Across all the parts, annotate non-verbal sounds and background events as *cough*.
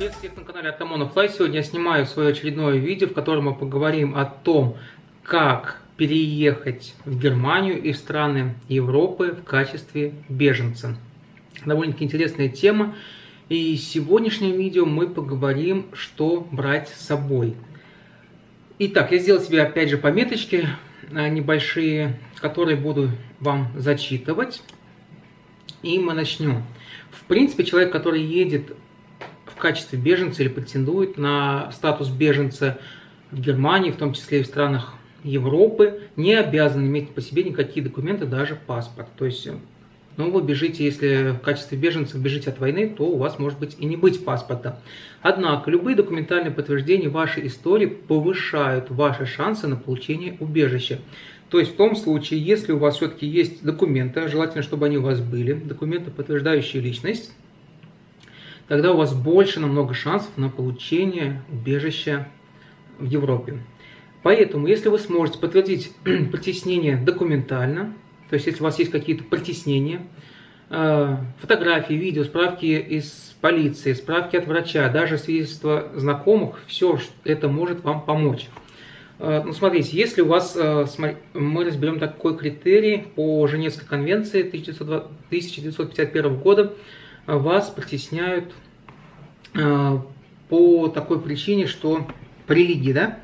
Приветствую всех на канале Атамонов Флай. Сегодня я снимаю свое очередное видео, в котором мы поговорим о том, как переехать в Германию и в страны Европы в качестве беженца. Довольно-таки интересная тема. И в сегодняшнем видео мы поговорим, что брать с собой. Итак, я сделал себе опять же пометочки э, небольшие, которые буду вам зачитывать. И мы начнем. В принципе, человек, который едет качестве беженца или претендует на статус беженца в Германии, в том числе и в странах Европы, не обязан иметь по себе никакие документы, даже паспорт. То есть, ну, вы бежите, если в качестве беженца бежите от войны, то у вас может быть и не быть паспорта. Однако, любые документальные подтверждения вашей истории повышают ваши шансы на получение убежища. То есть в том случае, если у вас все-таки есть документы, желательно, чтобы они у вас были, документы, подтверждающие личность, тогда у вас больше намного шансов на получение убежища в Европе. Поэтому, если вы сможете подтвердить *clears throat* притеснение документально, то есть если у вас есть какие-то притеснения, э, фотографии, видео, справки из полиции, справки от врача, даже свидетельства знакомых, все это может вам помочь. Э, ну, смотрите, если у вас, э, мы разберем такой критерий по Женевской конвенции 1951 года, вас притесняют э, по такой причине, что по религии, да,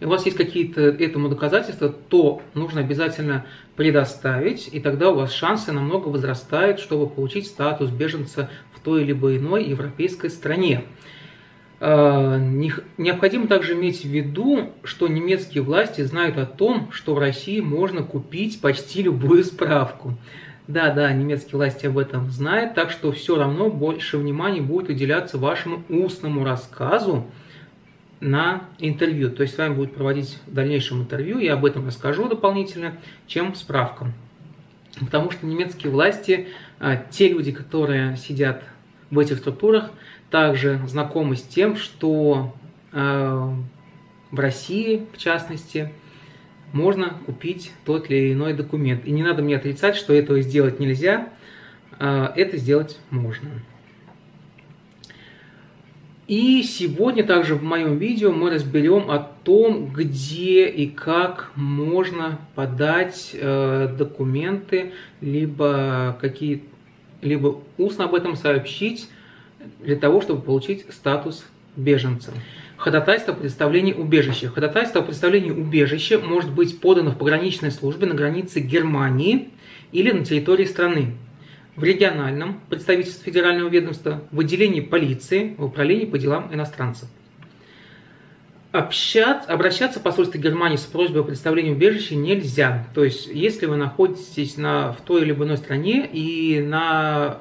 и у вас есть какие-то этому доказательства, то нужно обязательно предоставить, и тогда у вас шансы намного возрастают, чтобы получить статус беженца в той либо иной европейской стране. Э, необходимо также иметь в виду, что немецкие власти знают о том, что в России можно купить почти любую справку. Да, да, немецкие власти об этом знают, так что все равно больше внимания будет уделяться вашему устному рассказу на интервью. То есть с вами будет проводить в дальнейшем интервью, я об этом расскажу дополнительно, чем справка. Потому что немецкие власти, а, те люди, которые сидят в этих структурах, также знакомы с тем, что а, в России, в частности, можно купить тот или иной документ. И не надо мне отрицать, что этого сделать нельзя, а, это сделать можно. И сегодня также в моем видео мы разберем о том, где и как можно подать э, документы, либо какие либо устно об этом сообщить для того, чтобы получить статус беженца. Ходатайство о предоставлении убежища. Ходатайство о предоставлении убежища может быть подано в пограничной службе на границе Германии или на территории страны, в региональном представительстве федерального ведомства, в отделении полиции, в управлении по делам иностранцев. Общаться, обращаться в посольство Германии с просьбой о предоставлении убежища нельзя. То есть, если вы находитесь на, в той или иной стране и на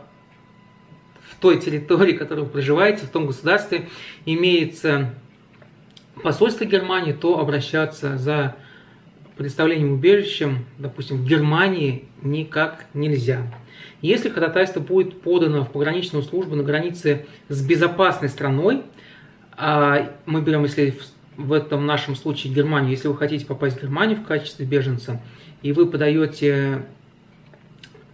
в той территории, в которой вы проживаете, в том государстве, имеется посольство Германии, то обращаться за предоставлением убежищем, допустим, в Германии никак нельзя. Если ходатайство будет подано в пограничную службу на границе с безопасной страной, а мы берем, если в этом нашем случае Германию, если вы хотите попасть в Германию в качестве беженца, и вы подаете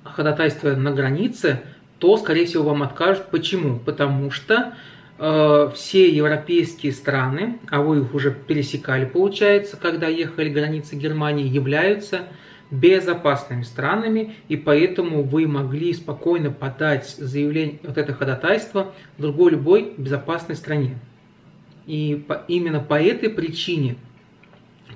ходатайство на границе, то, скорее всего, вам откажут. Почему? Потому что все европейские страны, а вы их уже пересекали, получается, когда ехали границы Германии, являются безопасными странами, и поэтому вы могли спокойно подать заявление, вот это ходатайство в другой любой безопасной стране. И по, именно по этой причине,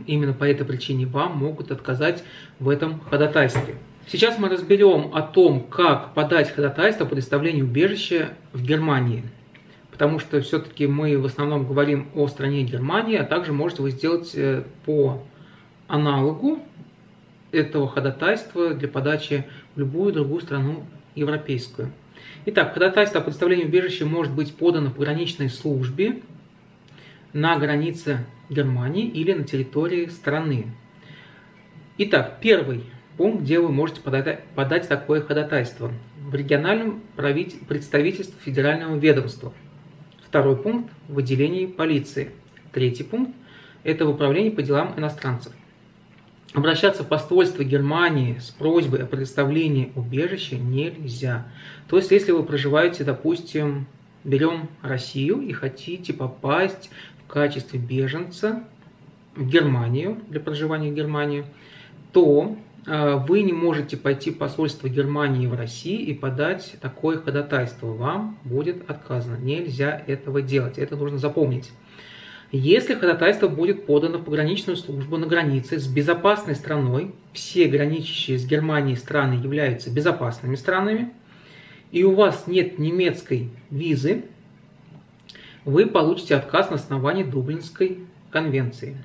именно по этой причине вам могут отказать в этом ходатайстве. Сейчас мы разберем о том, как подать ходатайство по предоставлению убежища в Германии потому что все-таки мы в основном говорим о стране Германии, а также можете вы сделать э, по аналогу этого ходатайства для подачи в любую другую страну европейскую. Итак, ходатайство о предоставлении убежища может быть подано в пограничной службе на границе Германии или на территории страны. Итак, первый пункт, где вы можете подать, подать такое ходатайство в региональном представительстве федерального ведомства – Второй пункт – в отделении полиции. Третий пункт – это в управлении по делам иностранцев. Обращаться в посольство Германии с просьбой о предоставлении убежища нельзя. То есть, если вы проживаете, допустим, берем Россию и хотите попасть в качестве беженца в Германию, для проживания в Германии, то вы не можете пойти в посольство Германии в России и подать такое ходатайство. Вам будет отказано. Нельзя этого делать. Это нужно запомнить. Если ходатайство будет подано в пограничную службу на границе с безопасной страной, все граничащие с Германией страны являются безопасными странами, и у вас нет немецкой визы, вы получите отказ на основании Дублинской конвенции.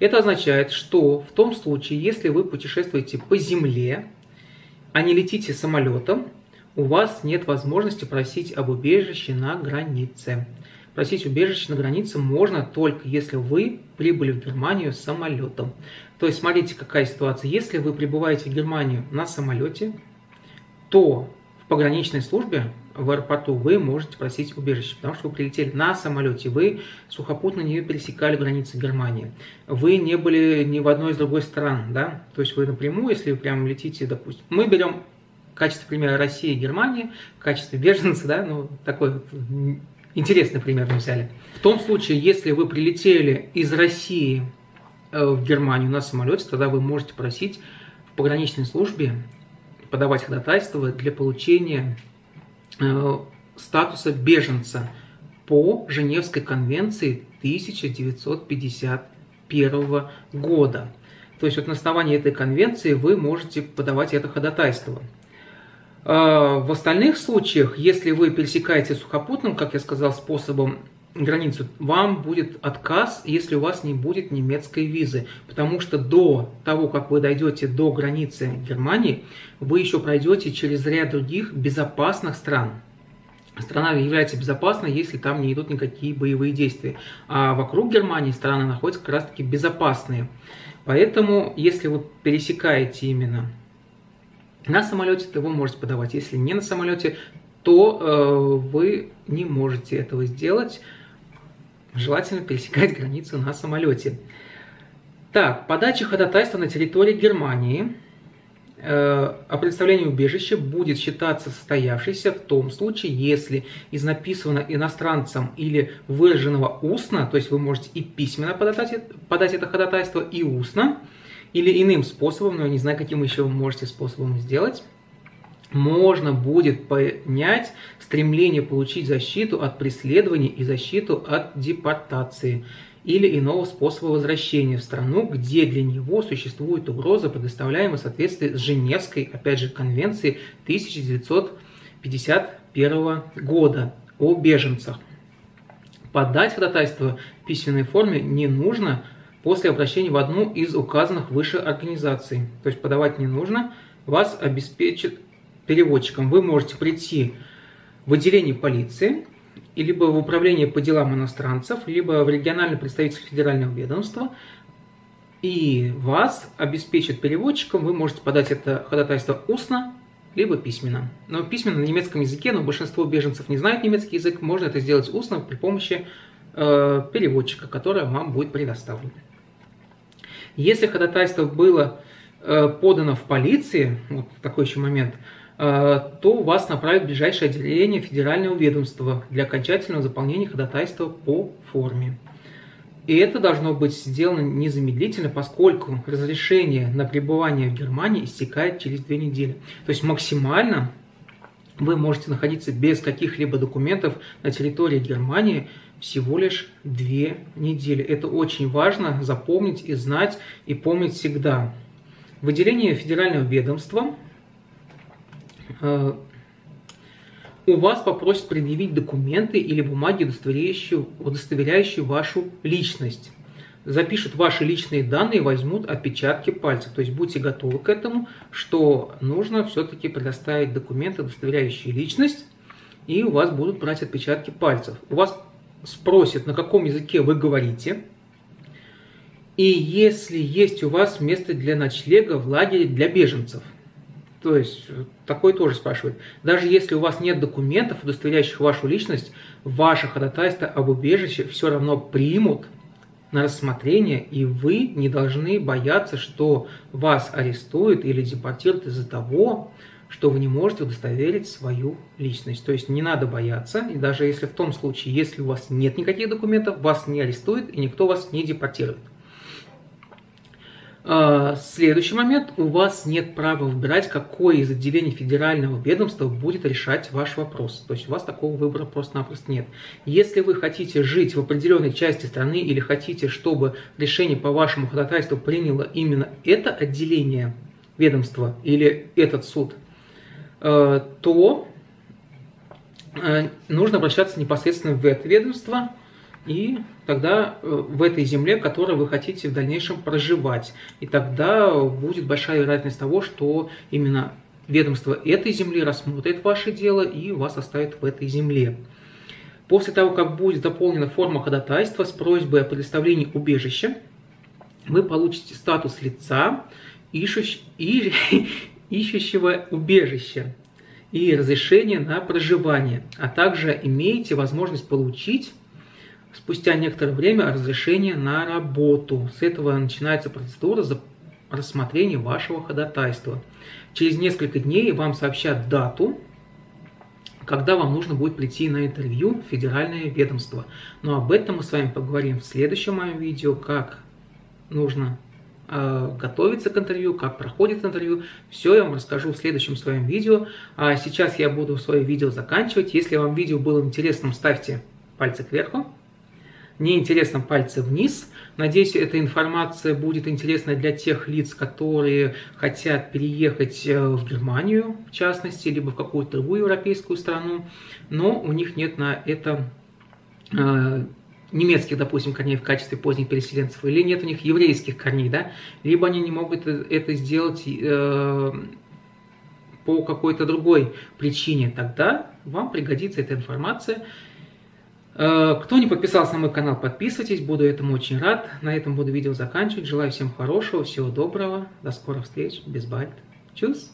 Это означает, что в том случае, если вы путешествуете по земле, а не летите самолетом, у вас нет возможности просить об убежище на границе. Просить убежище на границе можно только если вы прибыли в Германию самолетом. То есть смотрите, какая ситуация. Если вы прибываете в Германию на самолете, то в пограничной службе в аэропорту вы можете просить убежище, потому что вы прилетели на самолете, вы сухопутно не пересекали границы Германии, вы не были ни в одной из другой стран, да, то есть вы напрямую, если вы прямо летите, допустим, мы берем качестве примера России и Германии, в качестве беженца, да, ну, такой Интересный пример мы взяли. В том случае, если вы прилетели из России э, в Германию на самолете, тогда вы можете просить в пограничной службе подавать ходатайство для получения э, статуса беженца по Женевской конвенции 1951 года. То есть вот на основании этой конвенции вы можете подавать это ходатайство. А, в остальных случаях, если вы пересекаете сухопутным, как я сказал, способом границу, вам будет отказ, если у вас не будет немецкой визы. Потому что до того, как вы дойдете до границы Германии, вы еще пройдете через ряд других безопасных стран. Страна является безопасной, если там не идут никакие боевые действия. А вокруг Германии страны находятся как раз таки безопасные. Поэтому, если вы пересекаете именно на самолете то вы можете подавать. Если не на самолете, то э, вы не можете этого сделать. Желательно пересекать границу на самолете. Так, подача ходатайства на территории Германии э, о предоставлении убежища будет считаться состоявшейся в том случае, если из написанного иностранцем или выраженного устно, то есть вы можете и письменно подать, подать это ходатайство, и устно, или иным способом, но я не знаю, каким еще вы можете способом сделать, можно будет понять стремление получить защиту от преследования и защиту от депортации или иного способа возвращения в страну, где для него существует угроза, предоставляемая в соответствии с Женевской, опять же, конвенцией 1951 года о беженцах. Подать ходатайство в письменной форме не нужно, после обращения в одну из указанных выше организаций. То есть подавать не нужно, вас обеспечит переводчиком. Вы можете прийти в отделение полиции, либо в управление по делам иностранцев, либо в региональное представительство федерального ведомства, и вас обеспечит переводчиком, вы можете подать это ходатайство устно, либо письменно. Но письменно на немецком языке, но большинство беженцев не знает немецкий язык, можно это сделать устно при помощи э, переводчика, который вам будет предоставлен. Если ходатайство было э, подано в полиции, вот такой еще момент, то вас направят в ближайшее отделение федерального ведомства для окончательного заполнения ходатайства по форме. И это должно быть сделано незамедлительно, поскольку разрешение на пребывание в Германии истекает через две недели. То есть максимально вы можете находиться без каких-либо документов на территории Германии всего лишь две недели. Это очень важно запомнить и знать, и помнить всегда. В отделении федерального ведомства у вас попросят предъявить документы или бумаги, удостоверяющие, удостоверяющие вашу личность. Запишут ваши личные данные возьмут отпечатки пальцев. То есть будьте готовы к этому, что нужно все-таки предоставить документы, удостоверяющие личность, и у вас будут брать отпечатки пальцев. У вас спросит, на каком языке вы говорите, и если есть у вас место для ночлега в лагере для беженцев. То есть, такой тоже спрашивает. Даже если у вас нет документов, удостоверяющих вашу личность, ваше ходатайство об убежище все равно примут на рассмотрение, и вы не должны бояться, что вас арестуют или депортируют из-за того, что вы не можете удостоверить свою личность. То есть не надо бояться, и даже если в том случае, если у вас нет никаких документов, вас не арестуют и никто вас не депортирует. А, следующий момент. У вас нет права выбирать, какое из отделений федерального ведомства будет решать ваш вопрос. То есть у вас такого выбора просто-напросто нет. Если вы хотите жить в определенной части страны или хотите, чтобы решение по вашему ходатайству приняло именно это отделение ведомства или этот суд, э, то э, нужно обращаться непосредственно в это ведомство, и тогда э, в этой земле, в которой вы хотите в дальнейшем проживать. И тогда будет большая вероятность того, что именно ведомство этой земли рассмотрит ваше дело и вас оставит в этой земле. После того, как будет заполнена форма ходатайства с просьбой о предоставлении убежища, вы получите статус лица, ищущ... и... *laughs* ищущего убежища и разрешение на проживание, а также имеете возможность получить спустя некоторое время разрешение на работу. С этого начинается процедура рассмотрения вашего ходатайства. Через несколько дней вам сообщат дату, когда вам нужно будет прийти на интервью в федеральное ведомство. Но об этом мы с вами поговорим в следующем моем видео, как нужно э, готовиться к интервью, как проходит интервью. Все я вам расскажу в следующем своем видео. А сейчас я буду свое видео заканчивать. Если вам видео было интересным, ставьте пальцы кверху неинтересно пальцы вниз. Надеюсь, эта информация будет интересна для тех лиц, которые хотят переехать э, в Германию, в частности, либо в какую-то другую европейскую страну, но у них нет на это э, немецких, допустим, корней в качестве поздних переселенцев, или нет у них еврейских корней, да, либо они не могут это сделать э, по какой-то другой причине, тогда вам пригодится эта информация, Э, кто не подписался на мой канал, подписывайтесь, буду этому очень рад. На этом буду видео заканчивать. Желаю всем хорошего, всего доброго, до скорых встреч, без байт. Чус!